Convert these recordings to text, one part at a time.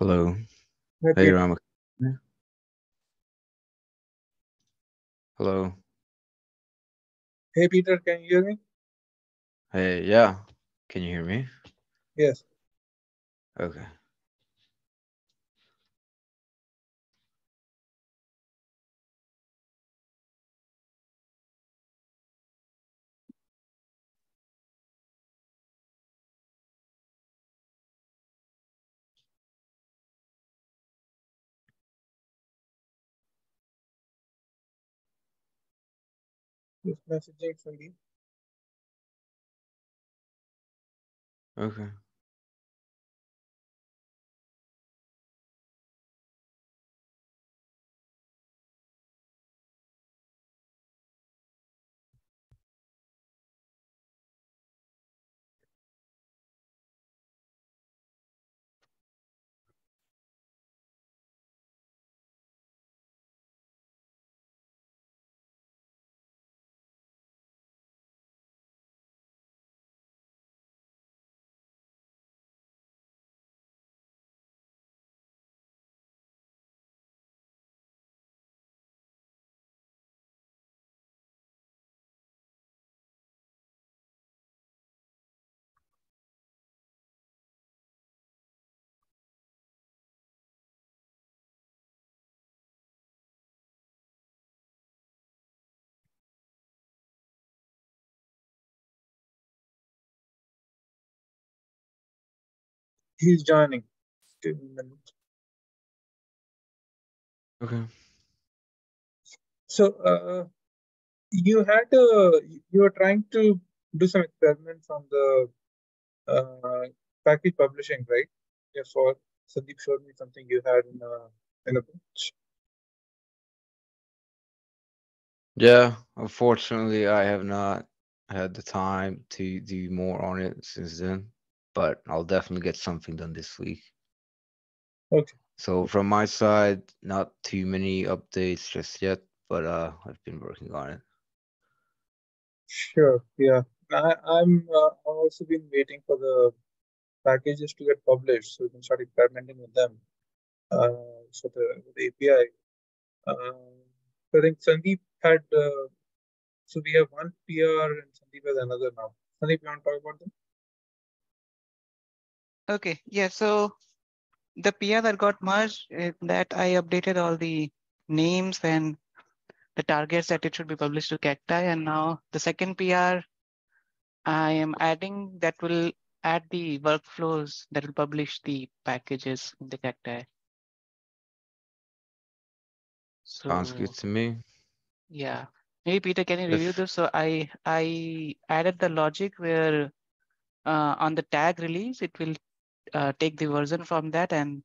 Hello. Hey, Hey, Rama. Hello. Hey, Peter, can you hear me? Hey, yeah. Can you hear me? Yes. Okay. Just messaging you. Okay. He's joining. Give me a minute. Okay. So, uh, you had uh, you were trying to do some experiments on the uh, package publishing, right? Yeah, for Sandeep showed me something you had in a in a bunch. Yeah, unfortunately, I have not had the time to do more on it since then, but I'll definitely get something done this week. Okay. So from my side, not too many updates just yet, but uh, I've been working on it. Sure. Yeah. I, I'm uh, I've also been waiting for the packages to get published so we can start experimenting with them uh, for the, the API. Uh, I think Sandeep had uh, so we have one PR and Sandeep has another now. Sandeep, you want to talk about them? Okay, yeah, so the PR that got merged, eh, that I updated all the names and the targets that it should be published to Cacti. And now the second PR, I am adding that will add the workflows that will publish the packages in the Cacti. Sounds So good to me. yeah, maybe Peter, can you review this? So I I added the logic where uh, on the tag release, it will uh, take the version from that and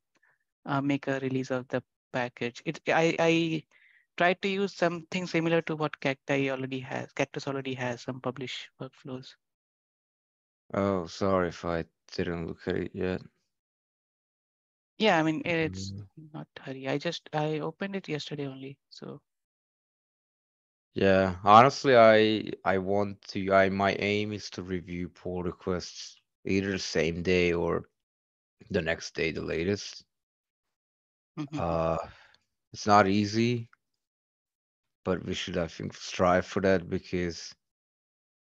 uh, make a release of the package. It I I tried to use something similar to what Cacti already has. Cactus already has some publish workflows. oh, sorry if I didn't look at it yet. Yeah, I mean it's Mm, not hurry. I just I opened it yesterday only. So Yeah, honestly, I I want to. I my aim is to review pull requests either the same day or the next day, the latest. mhm. Uh, it's not easy, but we should, I think, strive for that because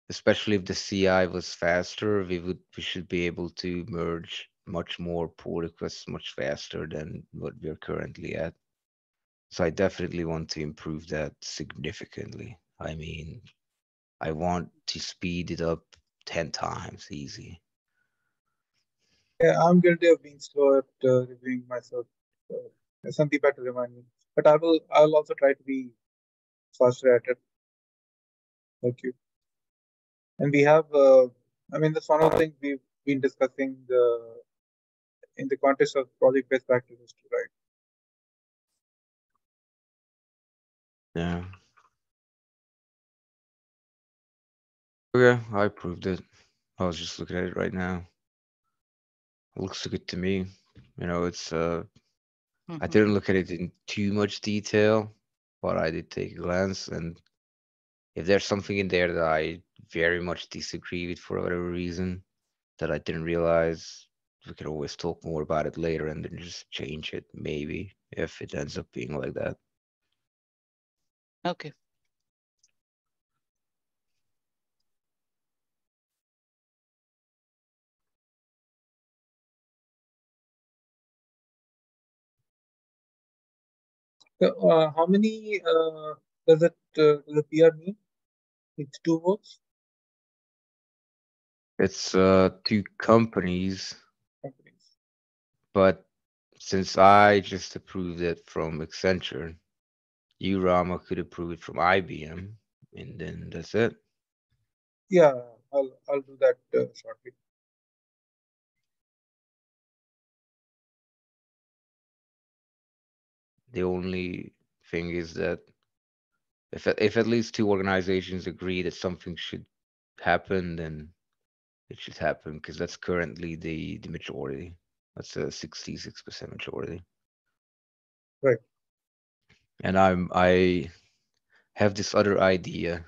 especially if the CI was faster, we would we should be able to merge much more pull requests much faster than what we're currently at. So I definitely want to improve that significantly. I mean, I want to speed it up 10 times easy. Yeah, I'm guilty of being slow at uh, reviewing myself. Uh, Sandeep had to remind me, but I will. I'll also try to be faster at it. Thank you. And we have. Uh, I mean, that's one of the things we've been discussing the in the context of project best practices too, right? Yeah. Okay, I proved it. I was just looking at it right now. It looks good to me. You know, it's uh I Mhm. didn't look at it in too much detail, but I did take a glance and if there's something in there that I very much disagree with for whatever reason that I didn't realize, we could always talk more about it later and then just change it, maybe, if it ends up being like that. Okay. Uh, how many uh, does it uh, the PR need? It's two votes. It's uh two companies, Companies. but since I just approved it from Accenture, you Rama could approve it from IBM, and then that's it. Yeah, I'll I'll do that uh, shortly. The only thing is that if if at least two organizations agree that something should happen, then it should happen because that's currently the the majority. That's a sixty-six percent majority. Right. And I'm I have this other idea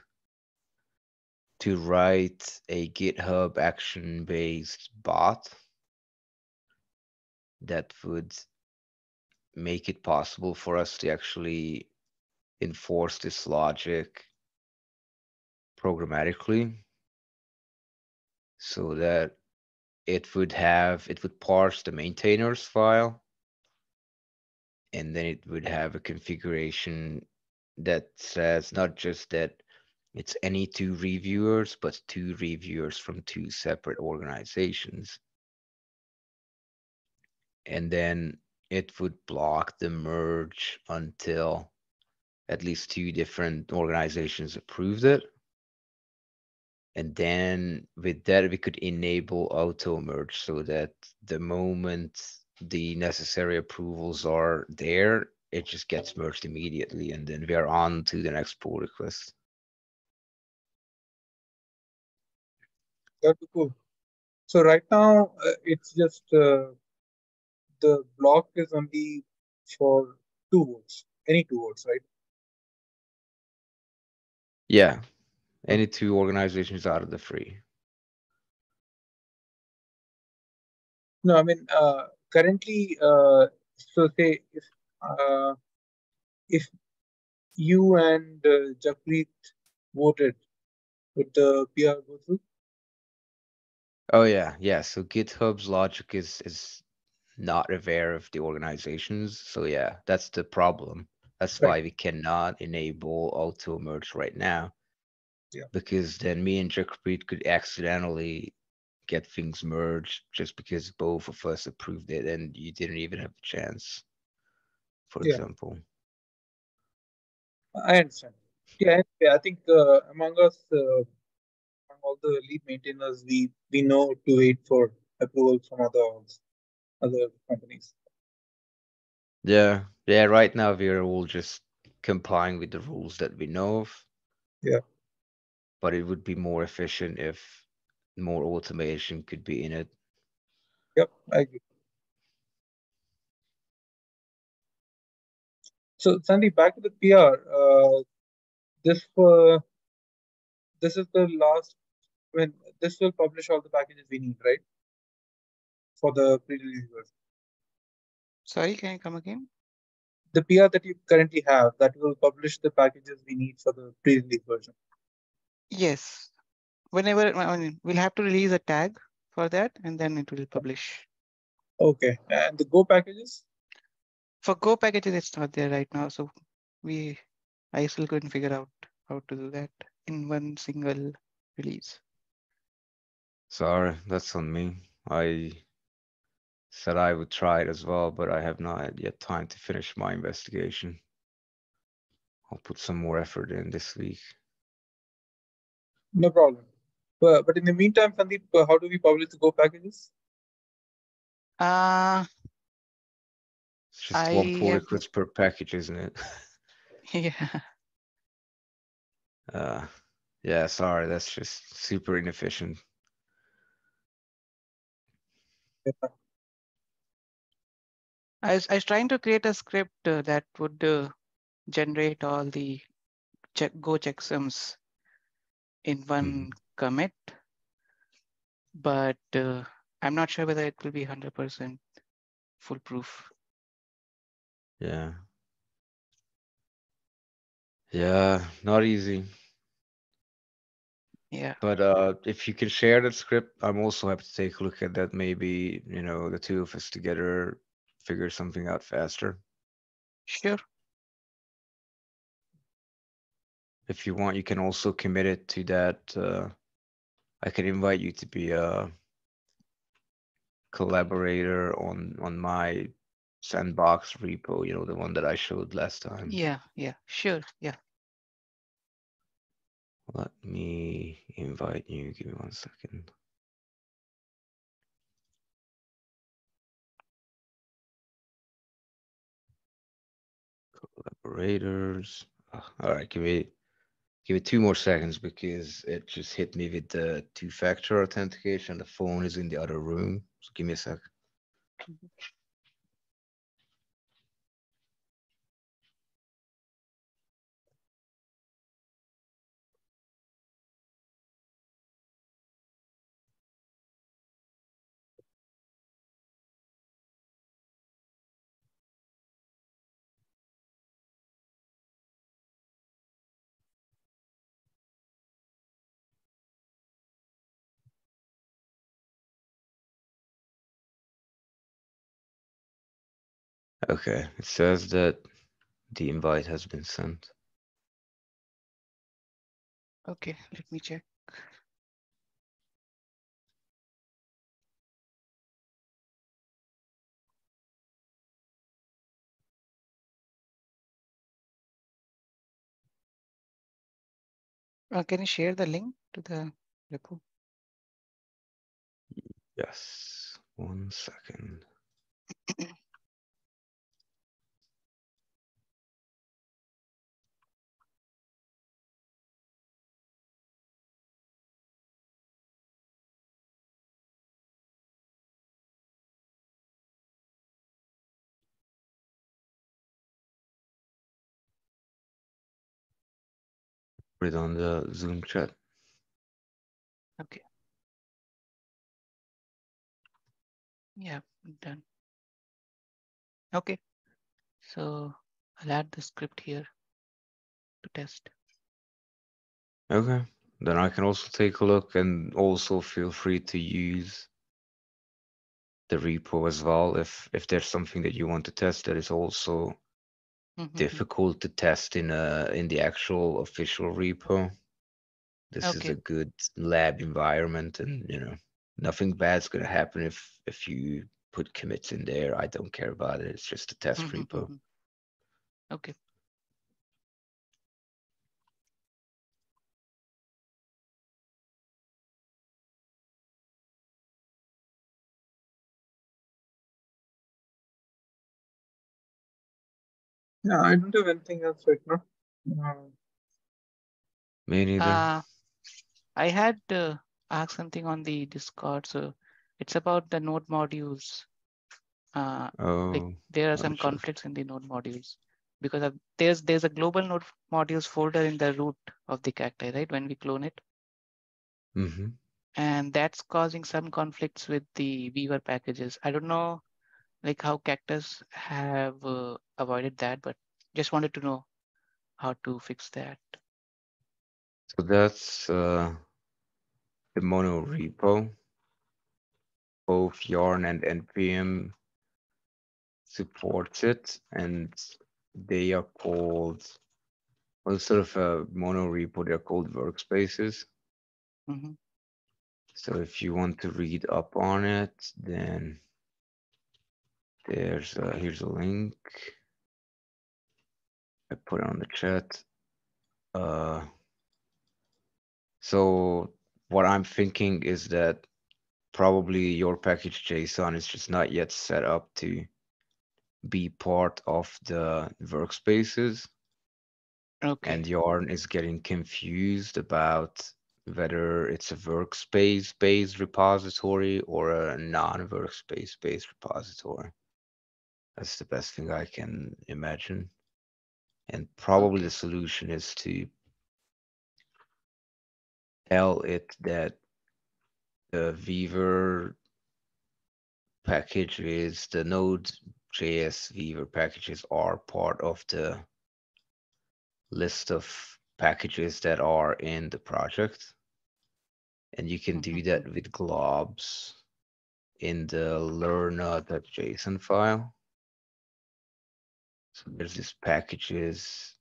to write a GitHub action-based bot that would make it possible for us to actually enforce this logic programmatically so that it would have, it would parse the maintainers file. And then it would have a configuration that says not just that it's any two reviewers, but two reviewers from two separate organizations. And then it would block the merge until at least two different organizations approved it. And then with that, we could enable auto merge so that the moment the necessary approvals are there, it just gets merged immediately and then we are on to the next pull request. That'd be cool. So right now uh, it's just uh, the block is only for two votes, any two votes, right? Yeah, any two organizations out of the three. No, I mean uh, currently, uh, so say if uh, if you and uh, Jagpreet voted, would the PR go through? Oh, yeah, yeah. So GitHub's logic is, is not aware of the organizations. So yeah, that's the problem. That's Right. why we cannot enable auto merge right now. Yeah. Because then me and Jagpreet could accidentally get things merged just because both of us approved it and you didn't even have a chance. For Yeah. example. I understand. Yeah, yeah, I think uh, among us, uh, among all the lead maintainers, we we know to wait for approval from other other companies. Yeah, yeah, right now we're all just complying with the rules that we know of. Yeah. But it would be more efficient if more automation could be in it. Yep, I agree. So Sandy, back to the PR. Uh, this uh, this is the last when this will publish all the packages we need, right? For the pre-release version. Sorry, can you come again? The PR that you currently have that will publish the packages we need for the pre-release version. Yes. Whenever, I mean, we'll have to release a tag for that and then it will publish. Okay, and the Go packages? For Go packages, it's not there right now. So we, I still couldn't figure out how to do that in one single release. Sorry, that's on me. I said I would try it as well, but I have not had yet time to finish my investigation. I'll put some more effort in this week. No problem. But, but in the meantime, Sandeep, uh, how do we publish the Go packages? Uh, It's just one I pull request per package, isn't it? yeah. Uh, yeah, sorry, that's just super inefficient. Yeah. I was, I was trying to create a script uh, that would uh, generate all the check, Go checksums in one commit. But uh, I'm not sure whether it will be 100% foolproof. Yeah. Yeah, not easy. Yeah, But uh, if you can share that script, I'm also happy to take a look at that. Maybe, you know, the two of us together figure something out faster. sure. If you want, you can also commit it to that. Uh, I can invite you to be a collaborator on on my sandbox repo. You know, the one that I showed last time. Yeah, yeah, sure. Yeah. Let me invite you. Give me one second. Collaborators. Ah, All right, give me give it two more seconds because it just hit me with the two-factor authentication. The phone is in the other room. So give me a sec. Okay, it says that the invite has been sent. Okay, let me check. Uh, can you share the link to the repo? Yes, one second. Put it on the Zoom chat. Okay. Yeah, done. Okay. So I'll add the script here to test. Okay, then I can also take a look and also feel free to use the repo as well if if there's something that you want to test that is also Mhm, mhm. difficult to test in a in the actual official repo. This is a good lab environment and you know nothing bad's gonna happen if if you put commits in there. I don't care about it. It's just a test Mhm, repo. mhm. Okay. Yeah, I don't have anything else right now. Uh, Me neither. Uh, I had uh, asked something on the Discord. So it's about the node modules. Uh, like oh, there are some sure. conflicts in the node modules because of, there's there's a global node modules folder in the root of the cacti, right? When we clone it, hmm and that's causing some conflicts with the Weaver packages. I don't know, like how Cactus have uh, avoided that, but just wanted to know how to fix that. So that's uh, the mono repo. Both Yarn and NPM supports it, and they are called well, sort of a mono repo. They're called workspaces. hmm So if you want to read up on it, then there's uh, here's a link. I put it on the chat. Uh, so what I'm thinking is that probably your package JSON is just not yet set up to be part of the workspaces. Okay. And Yarn is getting confused about whether it's a workspace based repository or a non workspace based repository. That's the best thing I can imagine. And probably the solution is to tell it that the Weaver packages, the Node.js Weaver packages are part of the list of packages that are in the project. And you can do mm-hmm. that with globs in the lerna.json file. So there's these packages.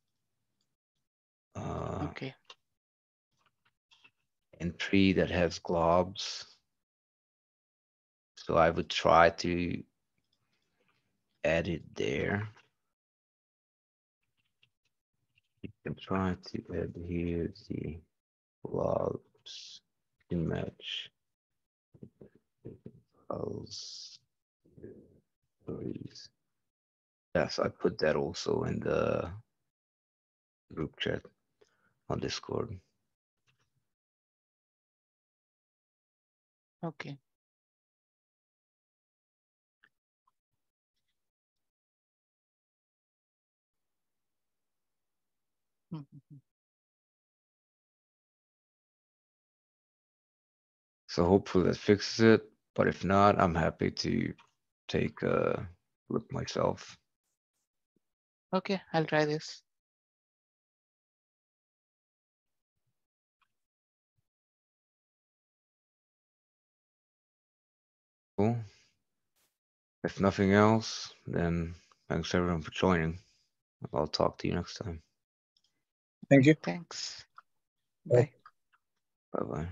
Uh, Okay. entry that has globs. So I would try to add it there. You can try to add here the globs in match. Files. Stories. Yes, I put that also in the group chat on Discord. Okay. So hopefully that fixes it, but if not, I'm happy to take a look myself. Okay, I'll try this. Cool. If nothing else, then thanks everyone for joining. I'll talk to you next time. Thank you. Thanks. Bye. Bye. Bye bye.